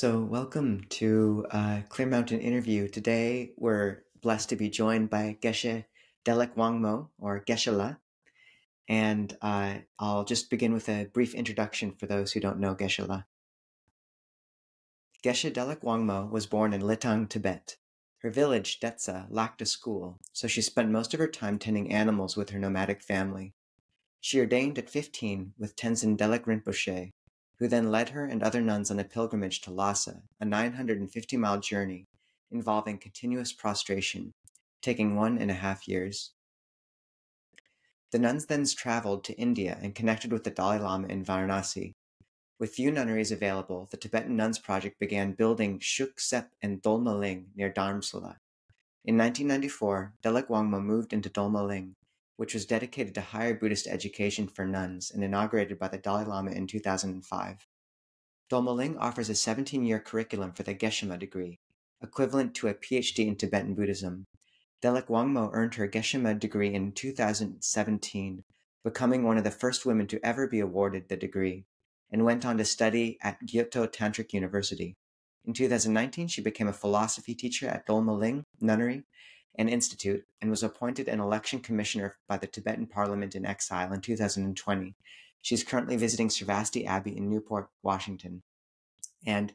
So, welcome to uh, Clear Mountain interview. Today, we're blessed to be joined by Geshe Delek Wangmo, or Geshe-la. And uh, I'll just begin with a brief introduction for those who don't know Geshe-la. Geshe Delek Wangmo was born in Litang, Tibet. Her village, Detsa, lacked a school, so she spent most of her time tending animals with her nomadic family. She ordained at 15 with Tenzin Delek Rinpoche, who then led her and other nuns on a pilgrimage to Lhasa, a 950 mile journey involving continuous prostration, taking one and a half years. The nuns then traveled to India and connected with the Dalai Lama in Varanasi. With few nunneries available, the Tibetan Nuns Project began building Shugsep and Dolma Ling near Dharamsala. In 1994, Delek Wangmo moved into Dolma Ling, which was dedicated to higher Buddhist education for nuns and inaugurated by the Dalai Lama in 2005. Dolma Ling offers a 17 year curriculum for the Geshe-ma degree, equivalent to a PhD in Tibetan Buddhism. Delek Wangmo earned her Geshe-ma degree in 2017, becoming one of the first women to ever be awarded the degree, and went on to study at Gyuto Tantric University. In 2019, she became a philosophy teacher at Dolma Ling Nunnery and Institute and was appointed an election commissioner by the Tibetan Parliament in exile in 2020. She's currently visiting Sravasti Abbey in Newport, Washington. And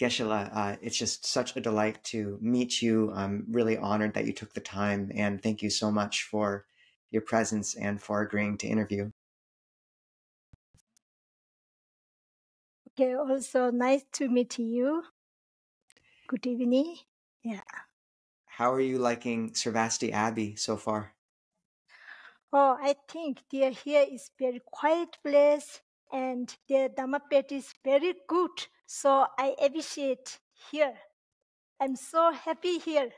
Geshe-la, uh, it's just such a delight to meet you. I'm really honored that you took the time, and thank you so much for your presence and for agreeing to interview. Okay, also nice to meet you. Good evening. Yeah. How are you liking Sravasti Abbey so far? Oh, I think there here is very quiet place and the Dhammapet is very good. So I appreciate here. I'm so happy here.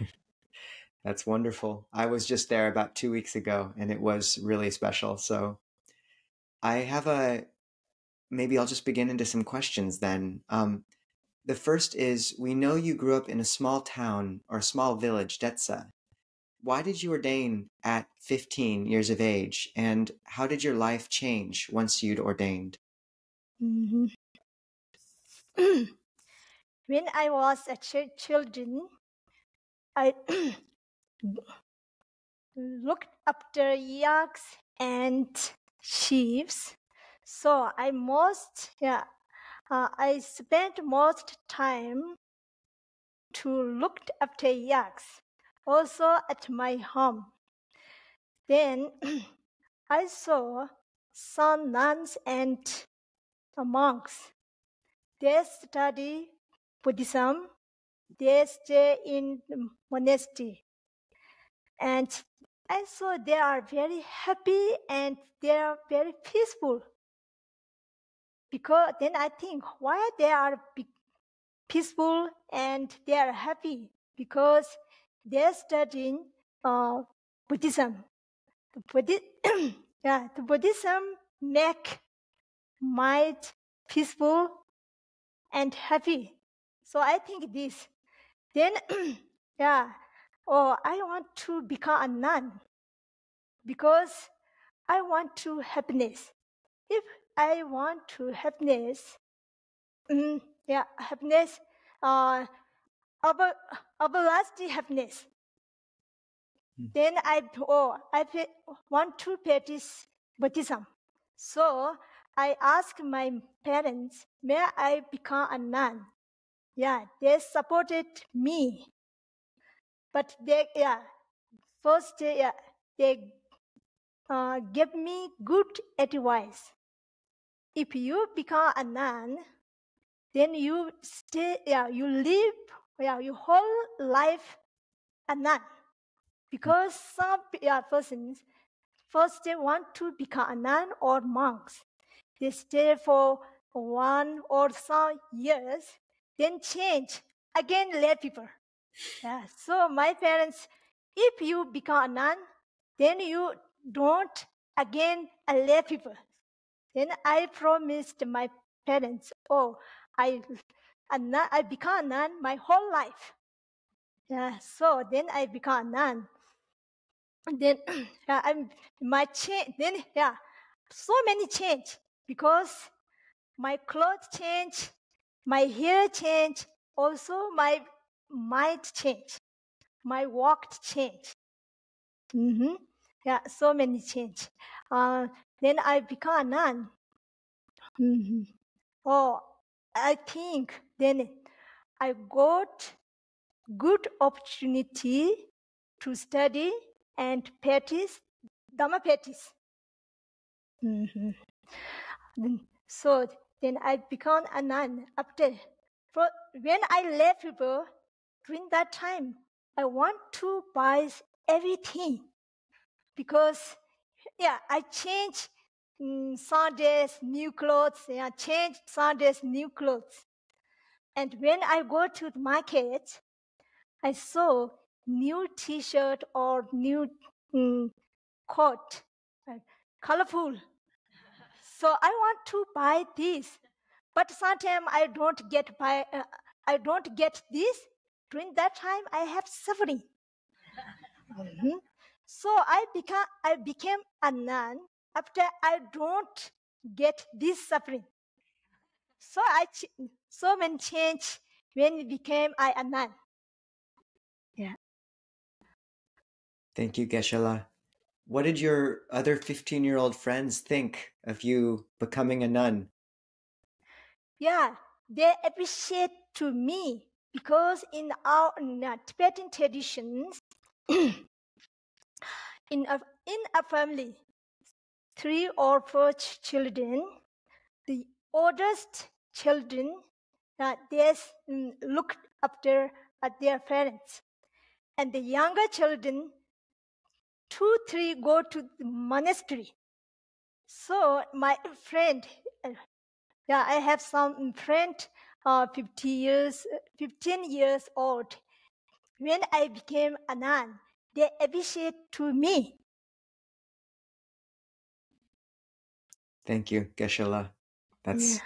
That's wonderful. I was just there about two weeks ago and it was really special. So I have a maybe I'll just begin into some questions then. Um, the first is We know you grew up in a small town or small village, Detsa. Why did you ordain at 15 years of age? And how did your life change once you'd ordained? Mm-hmm. when I was a ch- children, I looked after yaks and sheep. So I most yeah uh, I spent most time to look after yaks, also at my home. Then I saw some nuns and monks. They study Buddhism. They stay in monastery. And I saw they are very happy and they are very peaceful because then I think why they are peaceful and they are happy because they're studying uh, Buddhism. The Buddhi- yeah, the Buddhism make mind peaceful and happy. So I think this. Then, yeah, oh, I want to become a nun because I want to happiness. If I want to happiness. Mm, yeah, happiness. Uh, over, everlasting happiness. Hmm. Then I oh I want to practice Buddhism. So I asked my parents, may I become a nun? Yeah, they supported me. But they yeah, first yeah, they uh, gave me good advice if you become a nun, then you stay, yeah, you live, yeah, your whole life a nun. Hmm. Because some yeah, persons first they want to become a nun or monks. They stay for one or some years, then change again lay people. Yeah. So my parents, if you become a nun, then you don't again a lay people. Then I promised my parents, oh, I, I become a nun my whole life. Yeah, so then I become a nun. Then yeah, I'm my change. Then yeah, so many change because my clothes change. my hair change, also my mind change, my walk change. hmm Yeah, so many change. Uh, then I become a nun. hmm Oh, I think then I got good opportunity to study and practice Dhamma practice. Mhm. So then I become a nun after. For when I left people, during that time, I want to buy everything because yeah, I change mm, Sundays new clothes. Yeah, change Sundays new clothes. And when I go to the market, I saw new T-shirt or new mm, coat, colorful. So I want to buy this, but sometimes I don't get buy. Uh, I don't get this. During that time, I have suffering. Mhm. So I become I became a nun after I don't get this suffering. So I ch- so many change when it became I a nun. Yeah. Thank you, Geshe-la. What did your other 15 year old friends think of you becoming a nun? Yeah, they appreciate to me because in our in our Tibetan traditions, in a in a family, three or four ch- children, the oldest children, uh, they mm, look after at their parents, and the younger children, two three go to the monastery. So my friend, uh, yeah, I have some friend, uh, 50 years, uh, 15 years old. When I became a nun, they appreciate to me. Thank you, Geshe-la. That's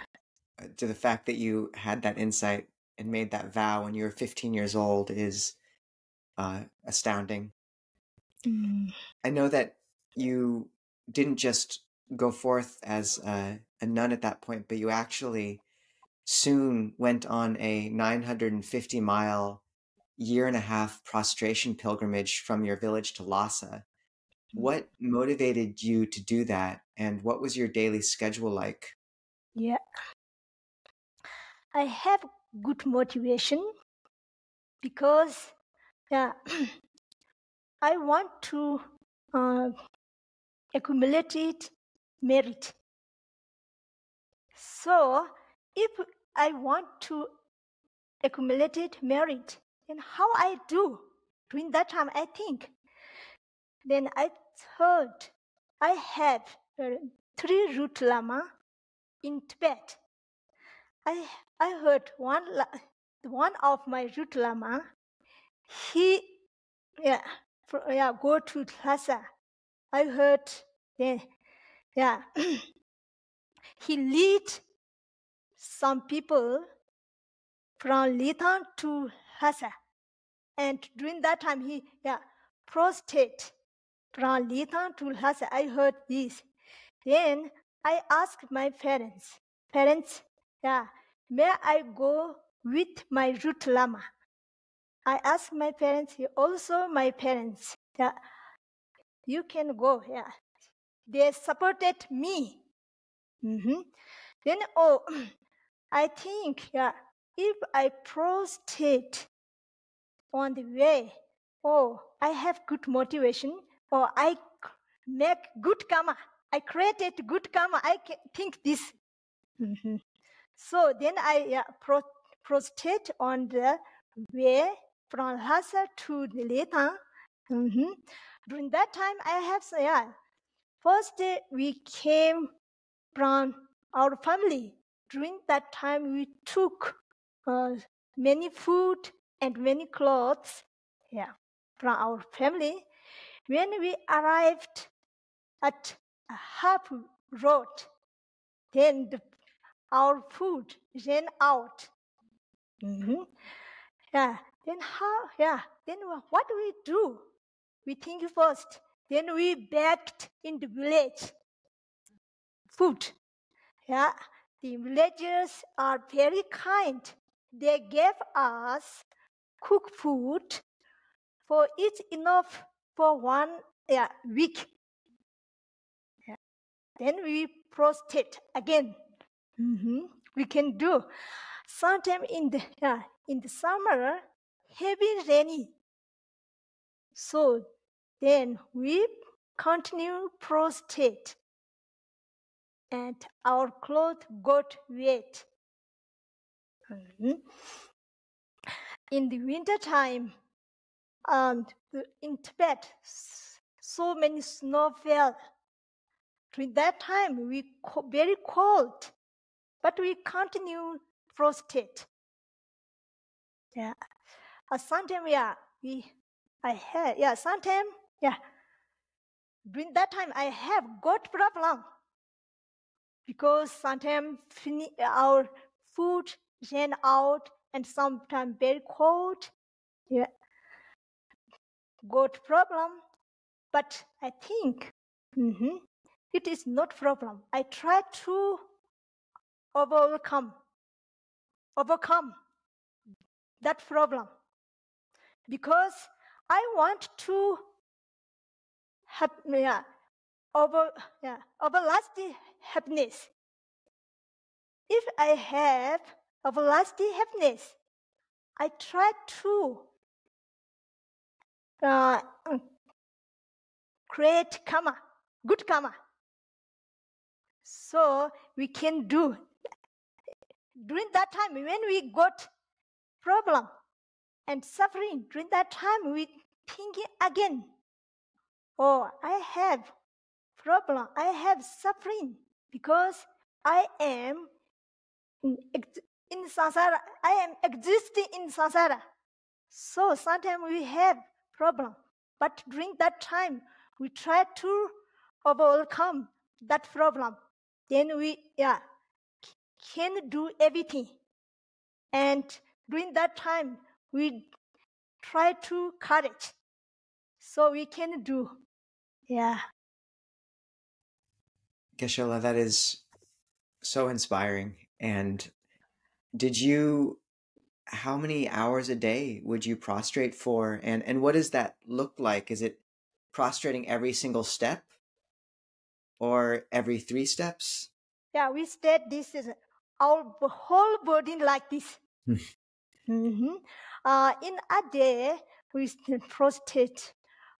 uh, to the fact that you had that insight and made that vow when you were 15 years old is uh, astounding. Mm. I know that you didn't just go forth as a, a nun at that point, but you actually soon went on a 950 mile, year and a half prostration pilgrimage from your village to Lhasa. What motivated you to do that, and what was your daily schedule like? Yeah. I have good motivation because yeah, I want to uh, accumulate it merit. So if I want to accumulate it merit, then how I do during that time I think. Then I heard I have uh, three root lama in Tibet. I I heard one one of my root lama. He yeah fr- yeah go to Lhasa. I heard then yeah he lead some people from Litang to Lhasa, and during that time he yeah prostate from. I heard this. Then I asked my parents, parents, yeah, may I go with my root lama? I asked my parents, also my parents, yeah, you can go, yeah. They supported me. Mhm. Then, oh, I think, yeah, if I prostate on the way, oh, I have good motivation, or I make good karma. I created good karma. I think this. Mhm. So then I yeah, pro- prostate on the way from Lhasa to the. Mhm. During that time, I have yeah. First day we came from our family. During that time, we took uh, many food and many clothes, yeah, from our family. When we arrived at a half road, then the, our food ran out. Mhm. Yeah. Then how? Yeah. Then what do we do? We think first. Then we begged in the village food. Yeah. the villagers are very kind. They gave us cooked food for each enough for one yeah, week. Yeah. Then we prostrate again. Mhm. We can do. Sometime in the yeah, in the summer, heavy rainy. So then we continue prostrate and our clothes got wet. Mhm. In the winter time, and in Tibet, so many snow fell. During that time, we co- very cold, but we continue prostrate. Yeah, uh, sometimes yeah, we I had yeah sometimes yeah. During that time, I have got problem because sometimes our food ran out and sometimes very cold. Yeah, got problem, but I think mhm, it is not problem. I try to overcome overcome that problem because I want to have yeah, over yeah, everlasting happiness. If I have everlasting happiness, I try to uh, create karma, good karma. So we can do. During that time, when we got problem and suffering, during that time we thinking again. Oh, I have problem. I have suffering because I am in, samsara. I am existing in samsara. So sometimes we have problem, but during that time we try to overcome that problem. Then we yeah can do everything, and during that time we try to courage, so we can do. Yeah. Geshe-la, that is so inspiring. And did you, how many hours a day would you prostrate for? And, and what does that look like? Is it prostrating every single step or every three steps? Yeah, we said this is our whole body like this. mm-hmm. uh, in a day, we prostrate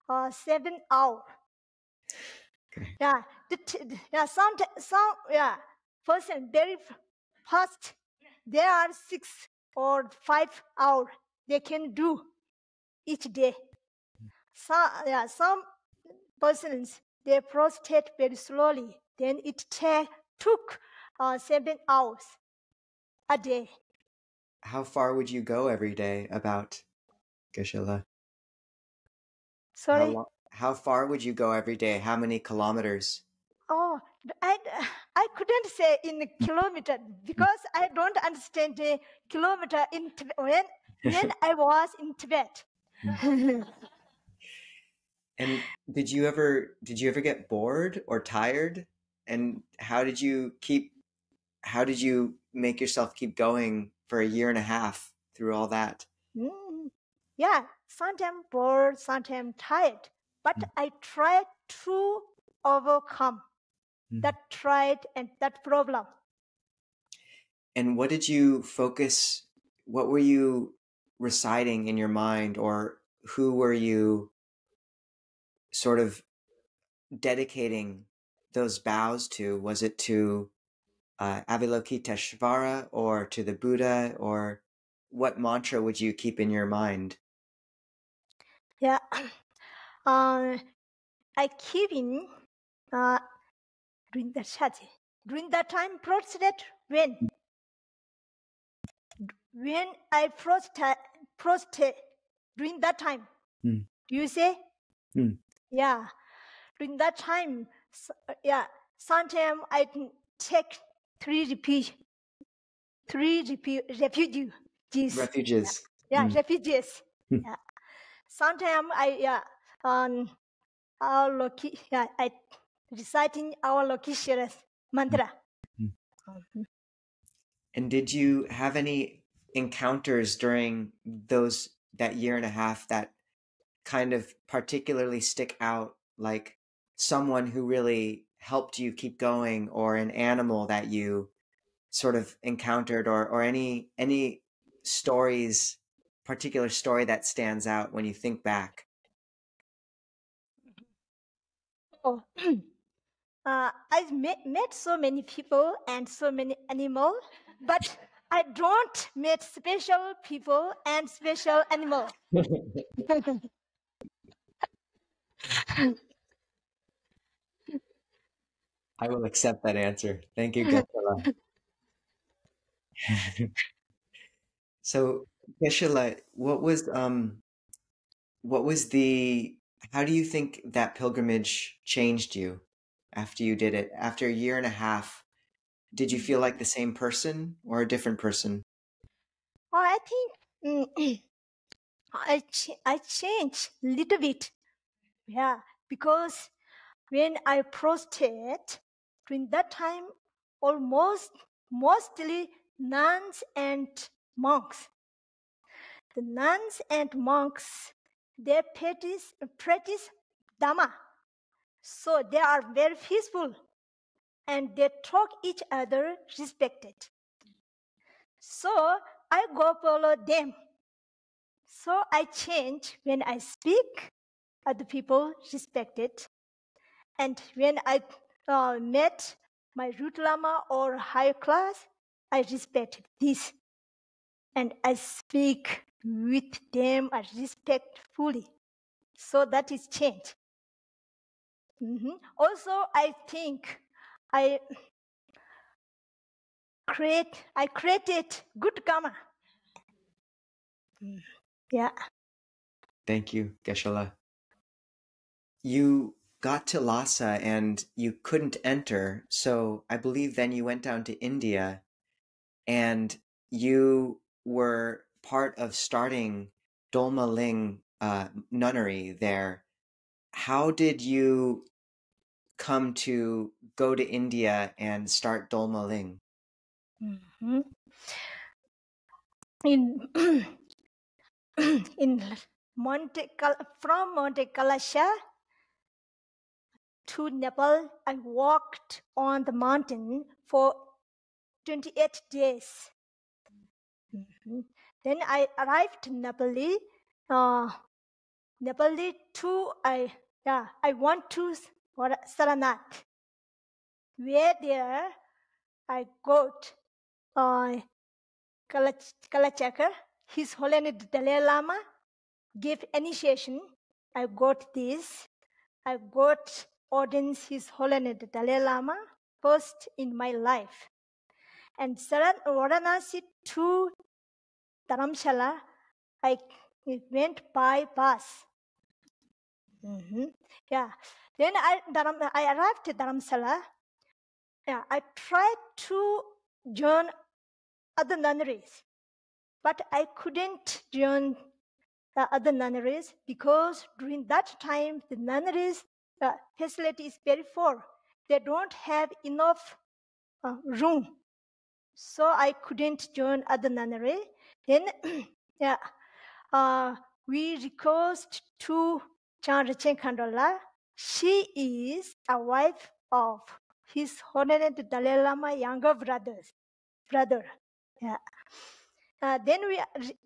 uh, seven hours. Okay. Yeah, the yeah, some some yeah person very fast. There are six or five hours they can do each day. Some yeah, some persons they prostrate very slowly. Then it ta- took uh, seven hours a day. How far would you go every day about Geshe-la? How, Sorry. lo- how far would you go every day? How many kilometers? Oh, I, d- I couldn't say in kilometer because I don't understand the kilometer in when when I was in Tibet. And did you ever did you ever get bored or tired? And how did you keep how did you make yourself keep going for a year and a half through all that? Mm, yeah, sometimes bored, sometimes tired, but Mm. I try to overcome Mm. that tried and that problem. And what did you focus what were you reciting in your mind or who were you sort of dedicating those bows to? Was it to uh, Avalokiteshvara or to the Buddha or what mantra would you keep in your mind? Yeah, uh, I keep in uh, during the shaji. During that time, prostrate when when I prostrate, prostrate during that time. Hmm. You say, Hmm. yeah. During that time, s- uh, yeah. Sometimes I take three refuge, three refu- refugees. Refuges. yeah, Hmm. refugees. Hmm. yeah. Sometimes I yeah um our Loki yeah I reciting Avalokiteshvara's mantra. Hmm. Mhm. And did you have any encounters during those that year and a half that kind of particularly stick out like someone who really helped you keep going or an animal that you sort of encountered or or any any stories particular story that stands out when you think back oh uh, i've met, met so many people and so many animals but i don't meet special people and special animals I will accept that answer. Thank you, Geshe-la. so, Geshe-la, what was um, what was the? How do you think that pilgrimage changed you after you did it? After a year and a half, did you feel like the same person or a different person? Oh, I think mm, I ch- I changed a little bit. Yeah, because when I prostrate, during that time, almost mostly nuns and monks. The nuns and monks, they practice, practice Dhamma. So they are very peaceful and they talk each other respected. So I go follow them. So I change when I speak, other people respect it. And when I uh, met my root lama or higher class, I respect this. And I speak with them respectfully. So that is change. Mm-hmm. Also, I think I create I created good karma. Mm. Yeah. Thank you, Geshe-la. You got to Lhasa and you couldn't enter. So I believe then you went down to India and you were part of starting Dolma Ling uh, nunnery there. How did you come to go to India and start Dolma Ling? Mm-hmm. In in Monte from Monte Kalasha, to Nepal, I walked on the mountain for 28 days. Mm-hmm. Then I arrived in Nepali. Uh, Nepali too, I yeah, I want to Sarnath. Where there, I got uh, Kalachakra, His Holiness Dalai Lama gave initiation. I got this. I got ordains His Holiness Dalai Lama first in my life. And Saran Varanasi to Dharamshala, I went by bus. Mm-hmm. Yeah. Then I, Dharam, I arrived at Dharamshala. Yeah, I tried to join other nunneries, but I couldn't join the other nunneries because during that time the nunneries uh, facility is very poor. They don't have enough uh, room. So I couldn't join other nunnery. Then, yeah, uh, we request to Chandrachen Khandola. She is a wife of his Honorable Dalai Lama younger brothers, brother. Yeah. Uh, then we,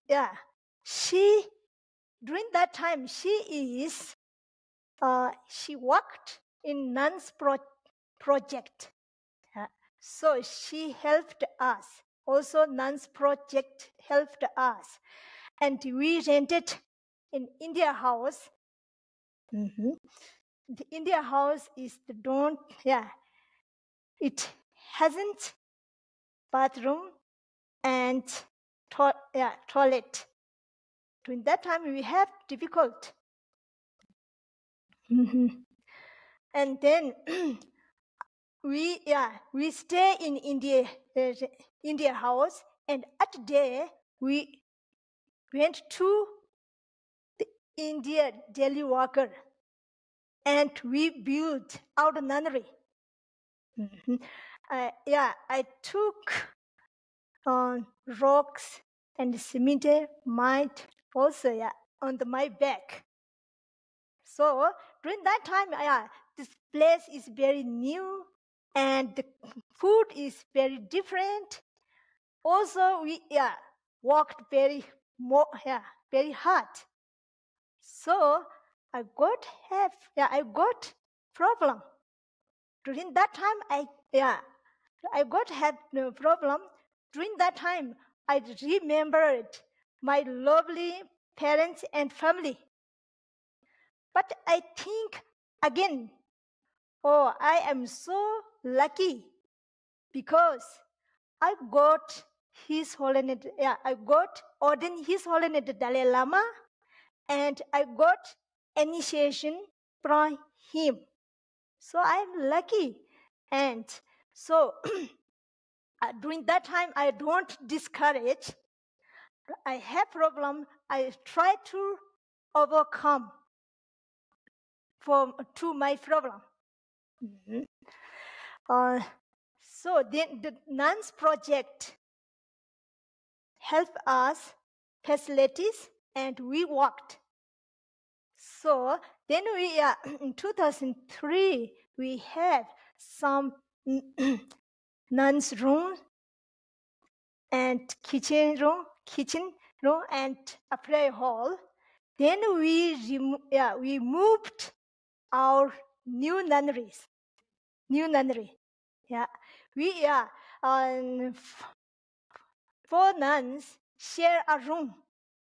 yeah, she, during that time, she is uh, she worked in nuns pro- project. Uh, so she helped us. Also, nuns project helped us. And we rented in India house. Mm-hmm. The India house is the don't, yeah, it hasn't bathroom and to- yeah, toilet. During that time, we have difficult Mm-hmm. And then we yeah we stay in India uh, India house, and at day we went to India Delhi Walker, and we built our nunnery. Mm-hmm. Uh, yeah, I took uh, rocks and cement might also yeah, on my back. So during that time, yeah, this place is very new and the food is very different. Also, we yeah walked very more yeah very hard. So I got have yeah I got problem. During that time, I yeah I got had no uh, problem. During that time, I remembered my lovely parents and family. But I think again, oh, I am so lucky because I got His Holiness, yeah, I got ordained His Holiness Dalai Lama, and I got initiation from him. So I'm lucky, and so uh, during that time I don't discourage. I have problem. I try to overcome for to my problem. Mhm. Uh, so then the nuns project help us facilities and we worked. So then we uh, in 2003 we had some nuns room and kitchen room, kitchen room and a prayer hall. Then we yeah, we moved our new nunneries, new nunnery. Yeah, we yeah, um, four nuns share a room,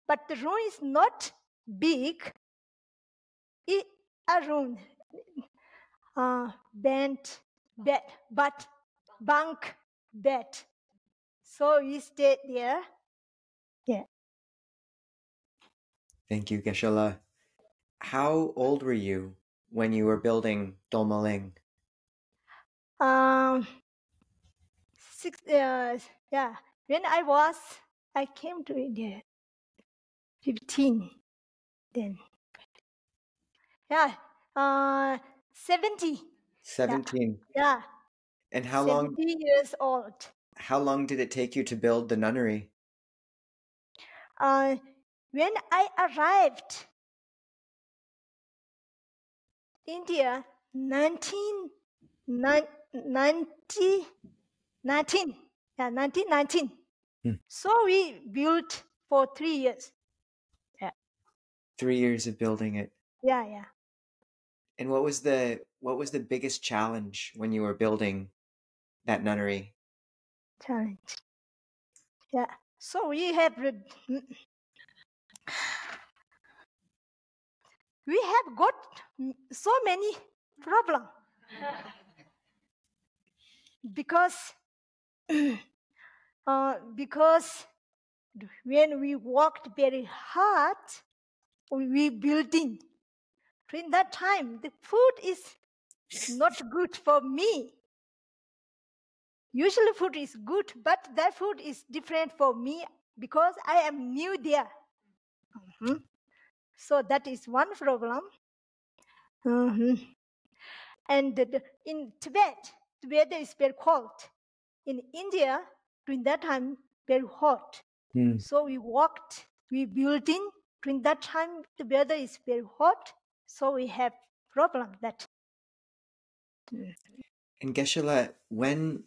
but the room is not big. It, a room, uh, bent bed, but bunk bed. So we stayed there. Yeah. Thank you, Geshe-la. How old were you when you were building Dolmaling? Um, six. Uh, yeah. When I was, I came to India. Fifteen. Then. Yeah. Uh, seventy. 17. Yeah. And how long Seventy years old. how long did it take you to build the nunnery? Uh, when I arrived India, 19, nine- 90, 19, yeah, 1919. Hmm. So we built for three years. 3 years of building it. Yeah, yeah. And what was the what was the biggest challenge when you were building that nunnery? Challenge. Yeah. So we have re- we have got so many problem because uh, because when we worked very hard we building during that time the food is not good for me usually food is good but that food is different for me because i am new there Mhm. so that is one problem Mhm. and the- in tibet the weather is very cold in india during that time very hot Hmm. so we walked we building during that time the weather is very hot so we have problem that And Geshe-la, when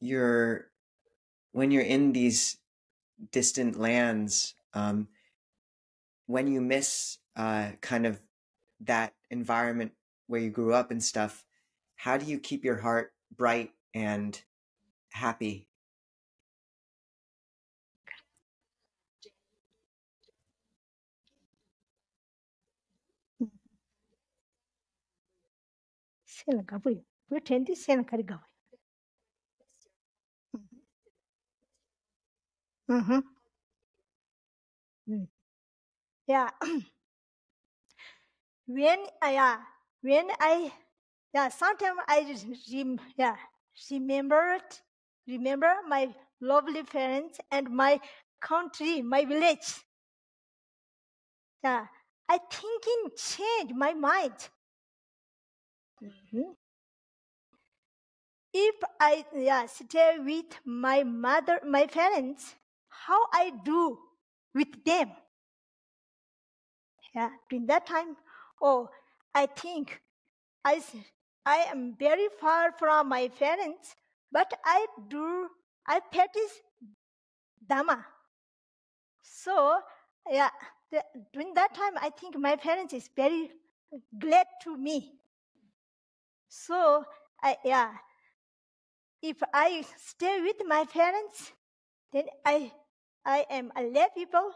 you're when you're in these distant lands, um, when you miss uh, kind of that environment where you grew up and stuff, how do you keep your heart bright and happy? Sen gabu we tendi sen kari gabu mhm Mm. yeah when I yeah, when I yeah sometimes I rem, yeah remembered remember my lovely parents and my country my village. Yeah I thinking change my mind Mhm. if I yeah stay with my mother, my parents, how I do with them? Yeah, during that time, oh, I think I, I am very far from my parents, but I do I practice Dhamma. So yeah, the, during that time, I think my parents is very glad to me. So I yeah, if I stay with my parents, then I I am a lay people.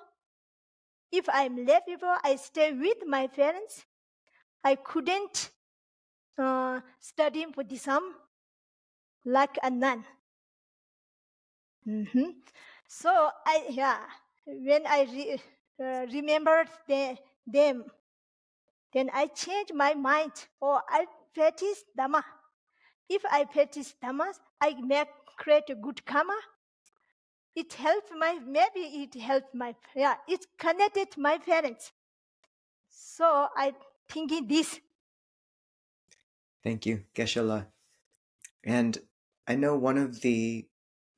If I'm lay people, I stay with my parents. I couldn't uh, study Buddhism like a nun. Mhm. So I yeah, when I re, uh, remembered the, them, then I changed my mind. Or I practice Dhamma. If I practice Dhamma, I make create a good karma. It helped my maybe it helped my yeah it connected my parents. So I thinking this Thank you, Geshe-la. And I know one of the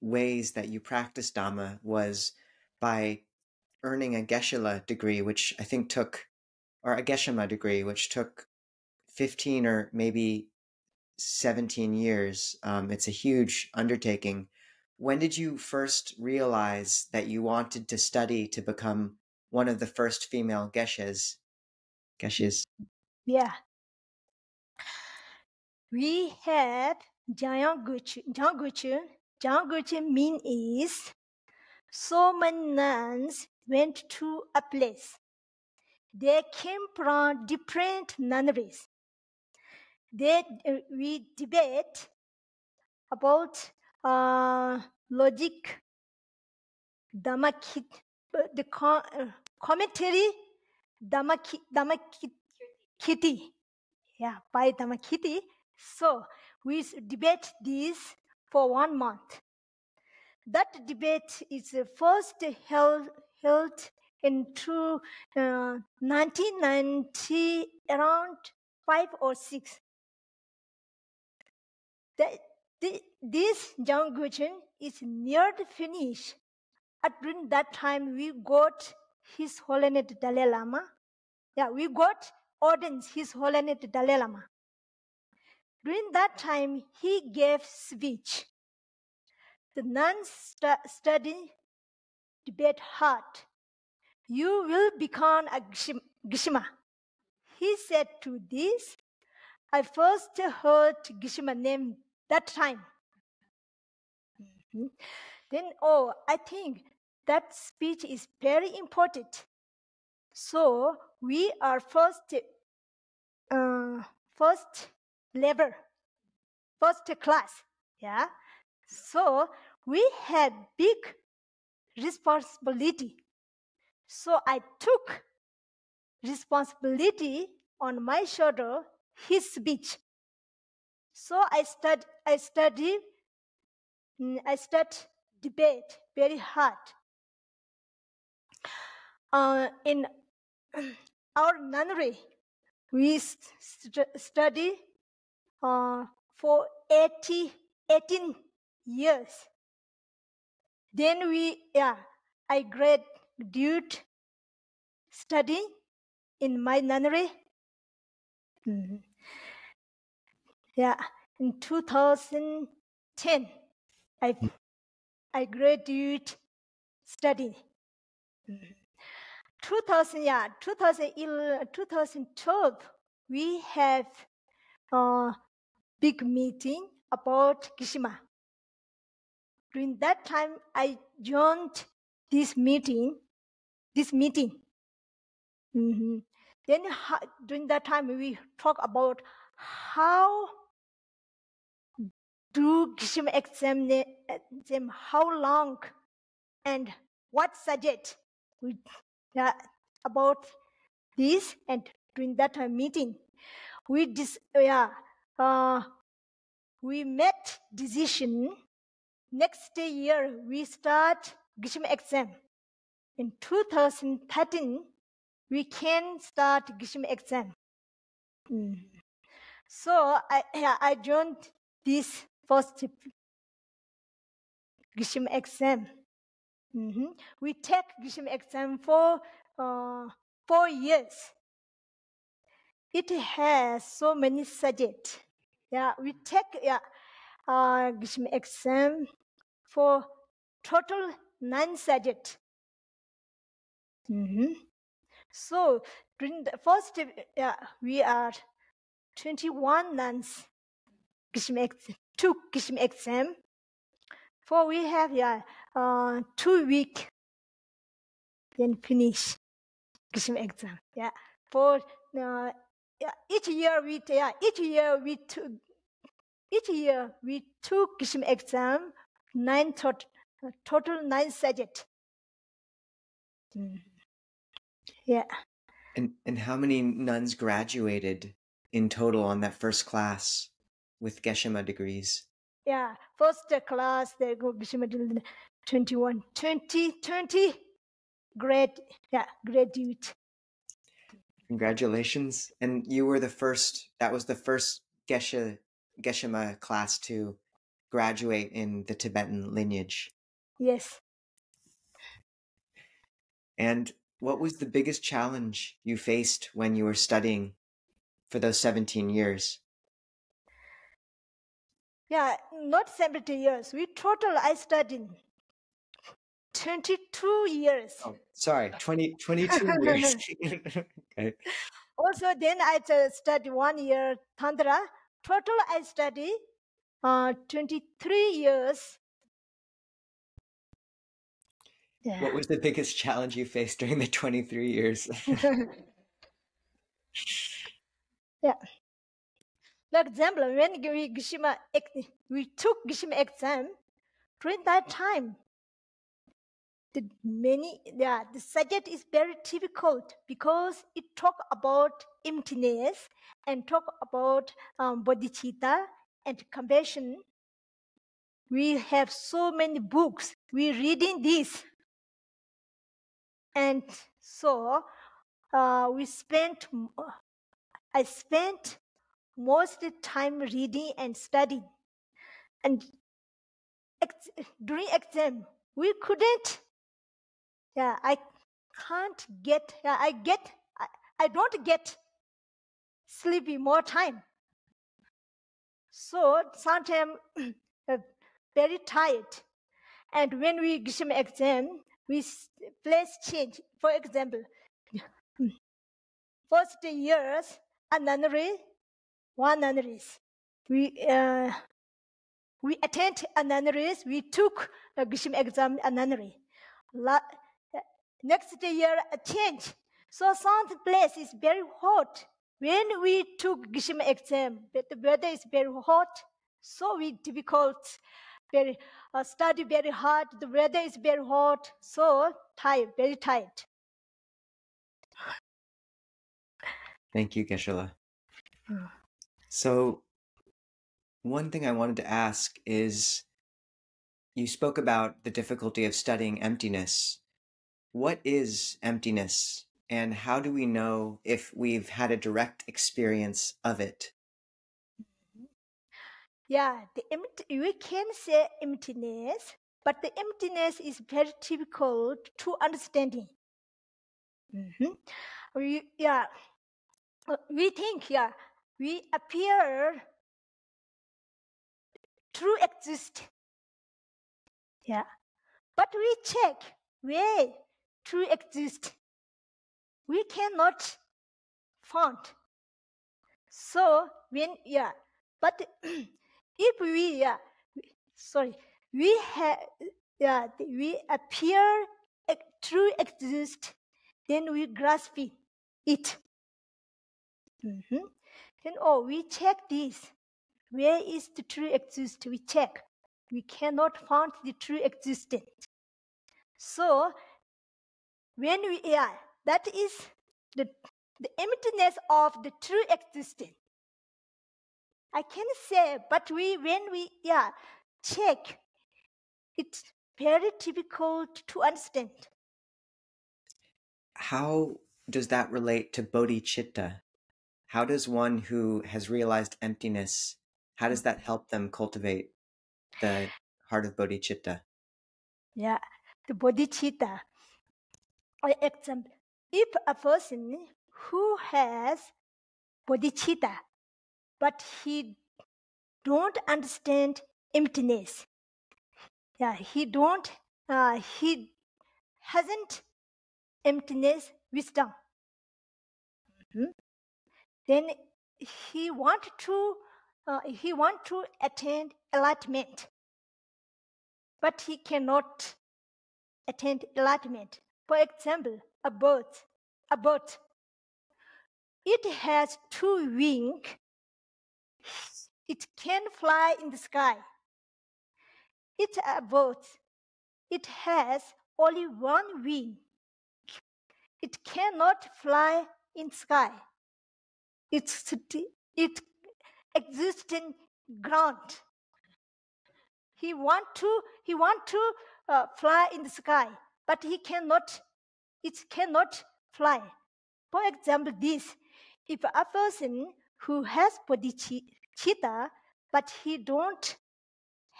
ways that you practice Dhamma was by earning a Geshe-la degree, which I think took, or a Geshe-ma degree, which took 15 or maybe 17 years. Um, it's a huge undertaking. When did you first realize that you wanted to study to become one of the first female Geshes? Geshes. yeah. We had Jayanguchu. Jayanguchu. Jayanguchu mean is so many nuns went to a place. They came from different nunneries. They uh, we debate about uh, logic, Dhammakit, uh, the uh, commentary, Dhammakit, Dharmakirti, yeah, by Dharmakirti. So we debate this for one month. That debate is first held, held in two, uh, 1990, around five or six. The, the, this Jangguchen is near the finish. At during that time, we got His Holiness Dalai Lama. Yeah, we got ordens His Holiness Dalai Lama. During that time, he gave speech. The nuns stu- study debate hard. You will become a Geshema. He said to this, I first heard Geshema name that time. Mhm. Then, oh, I think that speech is very important. So we are first, uh, first level, first class. Yeah. So we had big responsibility. So I took responsibility on my shoulder, his speech. So I stud, I study, mm, I study debate very hard. Uh, in our nunnery, we st- st- study uh, for 80, 18 years. Then we, yeah, I graduate study in my nunnery. Mhm. Yeah, in 2010, I, I graduate study. Mhm. 2000, yeah, 2011, 2012, we have a big meeting about Geshema. During that time, I joined this meeting, this meeting. Mhm. Then during that time, we talk about how do Geshema exam, exam how long and what subject we about this and during that meeting we dis yeah uh, we met decision. Next year we start Geshema exam. In 2013 we can start Geshema exam. Mm. so I I joined this first Geshem exam. Mhm. We take Geshem exam for uh, four years. It has so many subjects. Yeah, we take yeah, uh, Geshem exam for total nine subjects. Mhm. So during the first, yeah, we are 21 nuns Geshem exam, two Geshem exam. For we have yeah, uh, two week, then finish Geshem exam. Yeah, for uh, yeah, each year we yeah, each year we took each year we took Geshem exam nine tot, uh, total nine subject. Mm. Yeah. And and how many nuns graduated in total on that first class with Geshema degrees? Yeah, first class they go Geshem 21, 20, 20 grade, yeah, graduate. Congratulations. And you were the first, that was the first Geshe, Geshema class to graduate in the Tibetan lineage. Yes. And what was the biggest challenge you faced when you were studying for those 17 years? Yeah, not 70 years. We total I studied 22 years. Oh, sorry, 20, 22 years. okay. Also, then I studied one year Tantra. Total I study uh, 23 years. Yeah. What was the biggest challenge you faced during the 23 years? yeah. For example, when we Geshema, we took Geshema exam, during that time, the many yeah, the subject is very difficult because it talk about emptiness and talk about um, bodhicitta and compassion. We have so many books. We reading this, and so uh, we spent. I spent most time reading and studying, and ex- during exam we couldn't yeah i can't get yeah, i get I, I don't get sleepy more time. So sometimes uh, very tired. And when we give exam we place change. For example first years a nunnery one nunneries we uh, we attend a nunneries we took a Gishim exam a nunnery La- next year a change. So some place is very hot. When we took Gishim exam, but the weather is very hot, so we difficult, very uh, study very hard. The weather is very hot, so tired, very tired. Thank you, Geshe-la. Mm. So, one thing I wanted to ask is you spoke about the difficulty of studying emptiness. What is emptiness, and how do we know if we've had a direct experience of it? Yeah, the empty, we can say emptiness, but the emptiness is very difficult to understanding. Mhm. We, yeah, we think, yeah, we appear true exist. Yeah, but we check where true exist. We cannot find. So when yeah, but if we yeah, sorry, we have yeah, we appear true exist, then we grasp it. it. Mhm. Then oh, we check this. Where is the true exist? We check. We cannot find the true existence. So when we yeah, that is the the emptiness of the true existence. I can say, but we when we yeah check, it's very difficult to understand. How does that relate to bodhicitta? How does one who has realized emptiness, how does that help them cultivate the heart of bodhicitta? Yeah, the bodhicitta. Example, if a person who has bodhicitta, but he don't understand emptiness, yeah, he don't, uh, he hasn't emptiness wisdom. Mhm. Then he want to, uh, he want to attain enlightenment, but he cannot attain enlightenment. For example, a bird, a bird, it has two wings. It can fly in the sky. It's a bird. It has only one wing. It cannot fly in sky. It's sti- it exists in ground. He want to he want to uh, fly in the sky, but he cannot. It cannot fly. For example, this: if a person who has bodhicitta, but he don't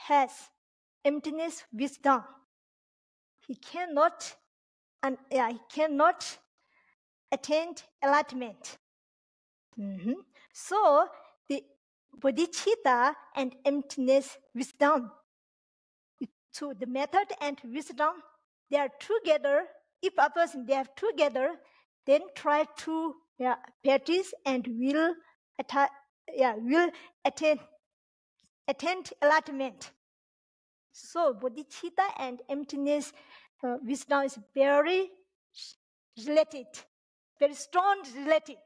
has emptiness wisdom, he cannot and yeah, he cannot attain enlightenment. Mhm. So the bodhicitta and emptiness wisdom. So the method and wisdom they are together. If a person they are together, then try to yeah, practice and will atta- yeah, will attain attain enlightenment. So bodhicitta and emptiness uh, wisdom is very related, very strong related.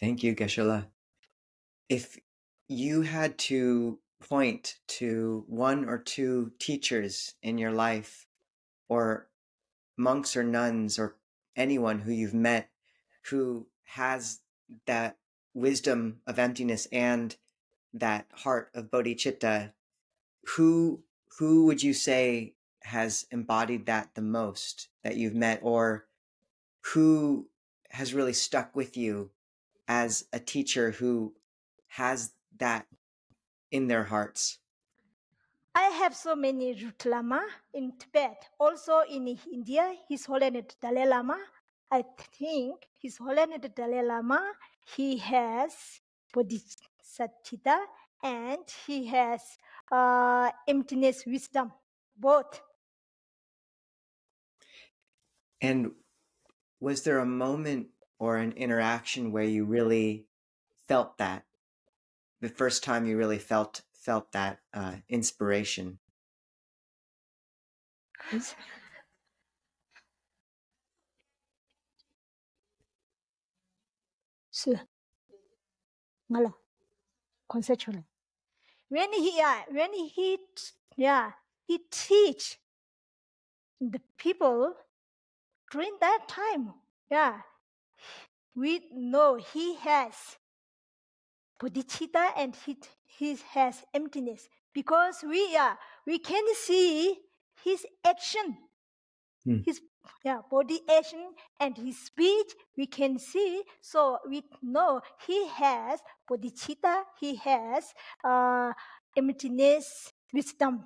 Thank you, Geshe-la. If you had to point to one or two teachers in your life, or monks or nuns, or anyone who you've met who has that wisdom of emptiness and that heart of bodhicitta, who who would you say has embodied that the most that you've met, or who has really stuck with you as a teacher who has that in their hearts? I have so many Root Lama in Tibet, also in India, His Holiness Dalai Lama. I think His Holiness Dalai Lama, he has Bodhisattva and he has uh, emptiness wisdom, both. And was there a moment or an interaction where you really felt that the first time you really felt felt that uh, inspiration So, Mala, conceptually. When he, when he, yeah, he teach the people during that time, yeah, we know he has bodhicitta and he, he has emptiness. Because we, are we can see his action, Hmm. his yeah, body action and his speech we can see. So we know he has bodhicitta he has uh, emptiness wisdom.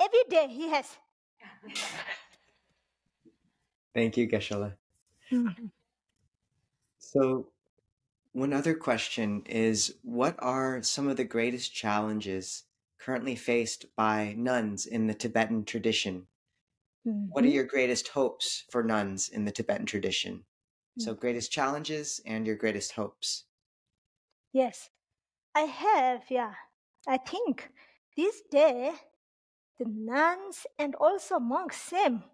Every day he has. Thank you, Geshe-la. So, one other question is what are some of the greatest challenges currently faced by nuns in the Tibetan tradition? What are Mhm. your greatest hopes for nuns in the Tibetan tradition? So, greatest challenges and your greatest hopes. yes i have yeah i think this day the nuns and also monks same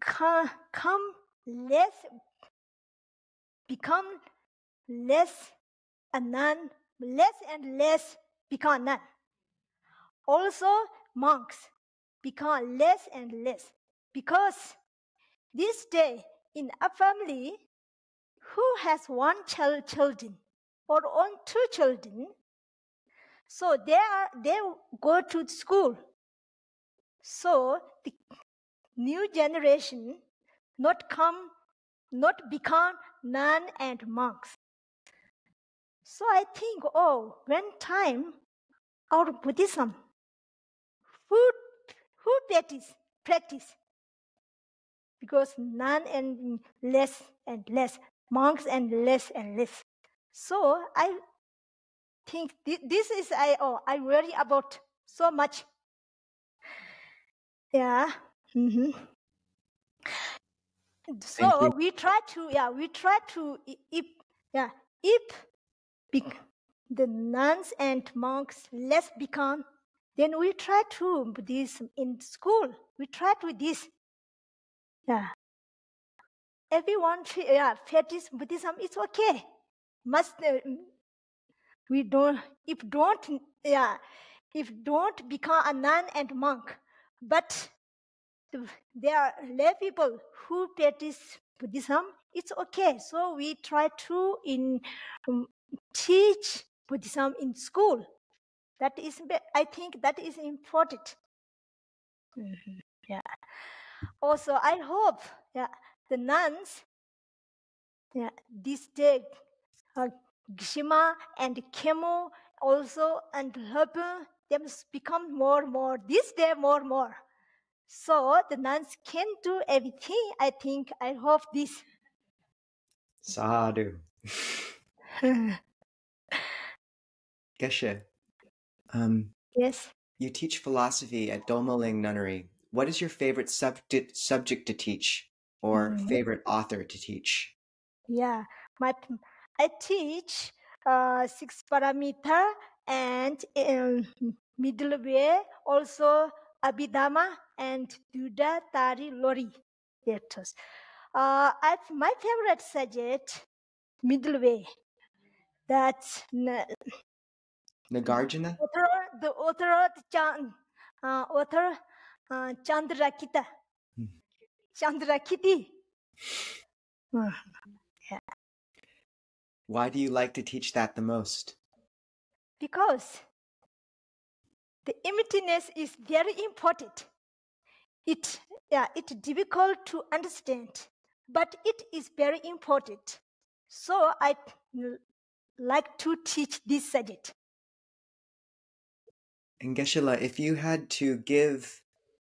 come, come less become less a nun less and less become a nun. Also monks become less and less because this day in a family who has one child children or on two children so they are they go to school. So the new generation not come not become nun and monks So I think, oh, when time our Buddhism, who who practice practice? Because nun and less and less, monks and less and less. So I think thi- this is I oh I worry about so much. Yeah. hmm So we try to yeah we try to if yeah if bec- the nuns and monks less become then we try to Buddhism in school. We try to this. Yeah. Everyone yeah practice Buddhism. It's okay. Must uh, we don't if don't yeah if don't become a nun and monk but there are lay people who practice buddhism. It's okay. So we try to in um, teach buddhism in school. That is i think that is important. Mhm. yeah. Also i hope yeah the nuns yeah this day uh, Geshema and Kemo also and Hebu, them become more and more this day more and more. So the nuns can do everything. I think I hope this. Sadhu. Geshe, um, yes. you teach philosophy at Dolma Ling Nunnery. What is your favorite subject subject to teach, or Mhm. favorite author to teach? Yeah. My I teach uh, six paramita and um, middle way also Abhidhamma and Duda Tari Lori. Letters. Uh, I, my favorite subject middle way. That's n- Nagarjuna. author the author the Chan, uh, author uh, Chandrakirti. Hmm. Chandrakirti. Uh, Why do you like to teach that the most? because the emptiness is very important. It yeah, it's difficult to understand, but it is very important. So I like to teach this subject. And Geshe-la, if you had to give,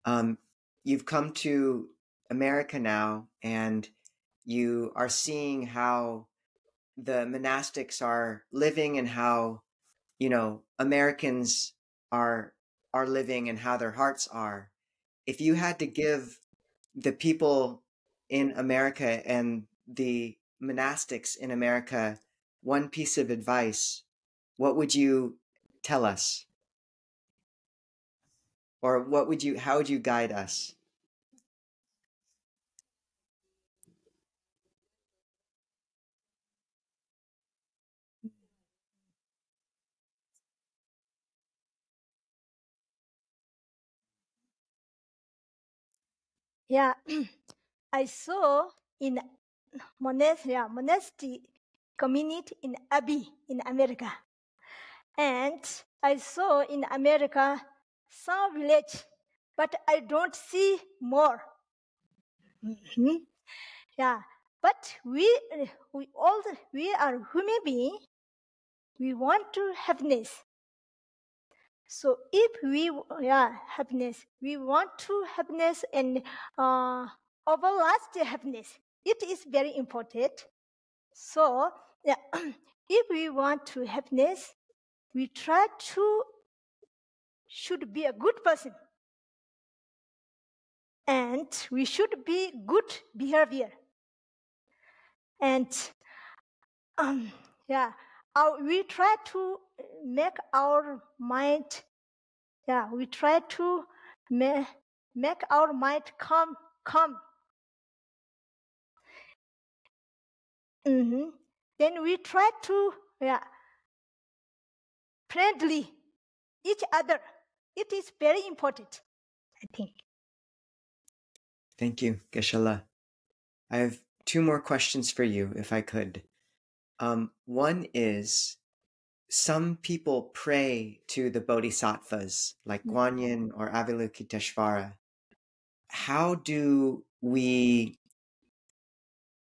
um, you've come to America now, and you are seeing how the monastics are living and how you know Americans are are living and how their hearts are. If you had to give the people in America and the monastics in America one piece of advice, what would you tell us? Or what would you how would you guide us? Yeah, I saw in monastic, community in Abbey in America. And I saw in America some village, but I don't see more. Mhm. Yeah, but we we all we are human being. We want to happiness. So if we yeah happiness, we want to happiness and uh, everlasting happiness. It is very important. So yeah, if we want to happiness, we try to should be a good person, and we should be good behavior. And um, yeah, our, we try to make our mind. Yeah, we try to ma- make our mind calm, calm. Mhm. Then we try to yeah friendly each other. It is very important, I think. Thank you, Geshe-la. I have two more questions for you, if I could. Um, one is some people pray to the bodhisattvas like Guan Yin or Avalokiteshvara. How do we?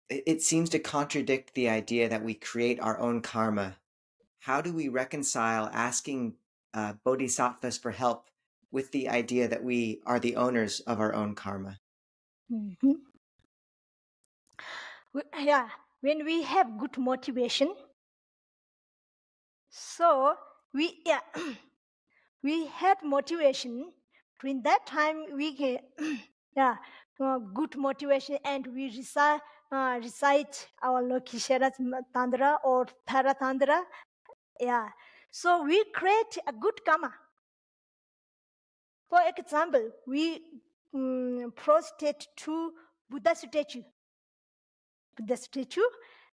It seems to contradict the idea that we create our own karma. how do we reconcile asking uh, bodhisattvas for help with the idea that we are the owners of our own karma? Mhm. Yeah, when we have good motivation, so we yeah we had motivation. During that time, we get yeah uh, good motivation, and we recite uh, recite Avalokiteshvara Tandra or Taratandra. Yeah, so we create a good karma. For example, we mm, prostrate to Buddha statue. Buddha statue.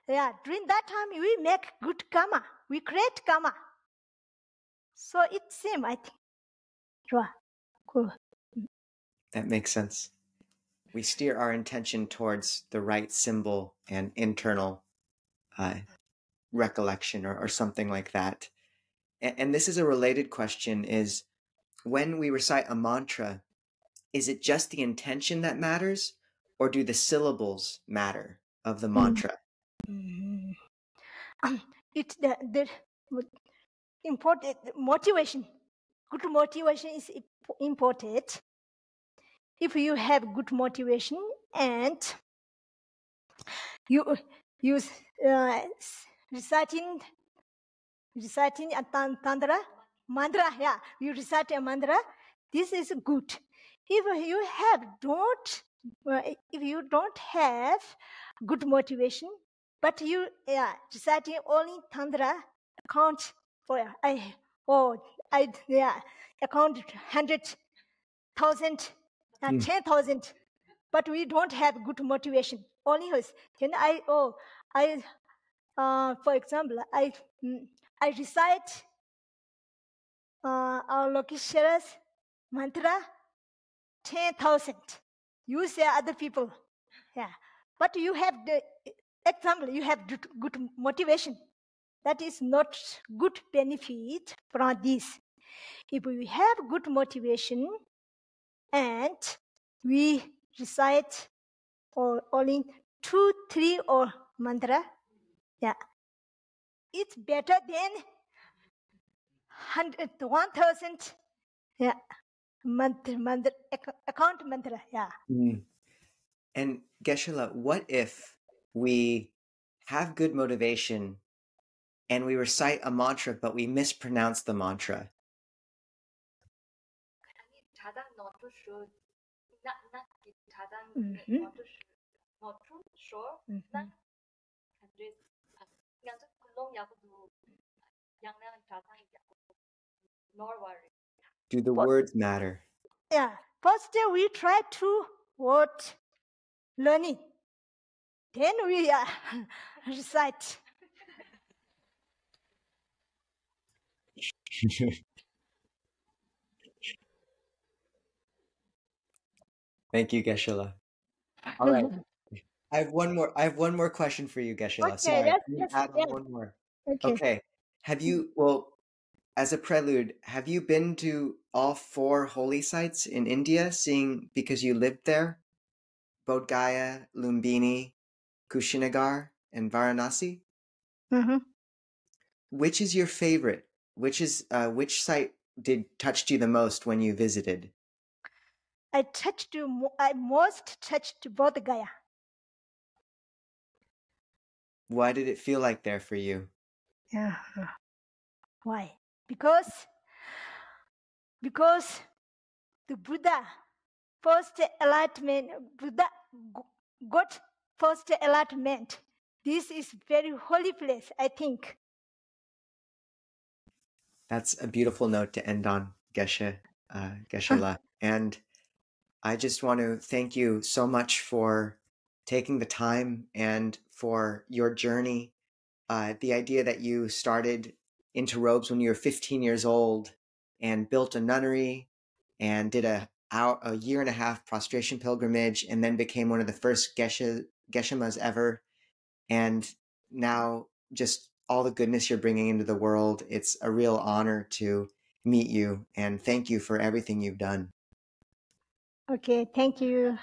Yeah, during that time we make good karma. We create karma. So it's same, I think. Right. Cool. That makes sense. We steer our intention towards the right symbol and internal uh, recollection or, or something like that. And, and this is a related question is when we recite a mantra, is it just the intention that matters or do the syllables matter of the Mm. mantra? Mhm. It's the, the important motivation. Good motivation is important. If you have good motivation and you use uh, reciting reciting a tan- tantra mantra, yeah, you recite a mantra. This is good. If you have don't, uh, if you don't have good motivation, but you yeah reciting only tantra account for I oh I yeah account hundred thousand uh, Hmm. ten thousand, but we don't have good motivation. Only us. Then I oh I uh for example I mm, I recite uh, Avalokiteshvara's mantra ten thousand. You say other people, yeah, but you have the example. You have good motivation. That is not good benefit from this. If we have good motivation and we recite or only two, three or mantra, yeah, it's better than hundred, one thousand, yeah, mantra, mantra, ac- account mantra, yeah. Mm. And Geshe-la, what if we have good motivation and we recite a mantra, but we mispronounce the mantra. Mm-hmm. Do the words matter? Yeah. First, we try to what learning then we uh, recite. Thank you, Geshe-la. All right. I have one more. I have one more question for you, Geshe-la. Okay, Sorry, yes, yes, add yes. one more. Okay. Okay. Have you? Well, as a prelude, have you been to all four holy sites in India? Seeing because you lived there, Bodh Gaya, Lumbini, Kushinagar, and Varanasi. Mhm. Which is your favorite? Which is uh, which site did touched you the most when you visited? I touched I most touched Bodh Gaya. Why did it feel like there for you? Yeah. Why? Because because the Buddha first enlightenment Buddha got first allotment. This is very holy place, I think. That's a beautiful note to end on, Geshe, uh, Geshe-la. And I just want to thank you so much for taking the time and for your journey. Uh, the idea that you started into robes when you were 15 years old and built a nunnery and did a, a year and a half prostration pilgrimage and then became one of the first Geshe, Geshemas ever. And now just all the goodness you're bringing into the world. It's a real honor to meet you and thank you for everything you've done. Okay, thank you.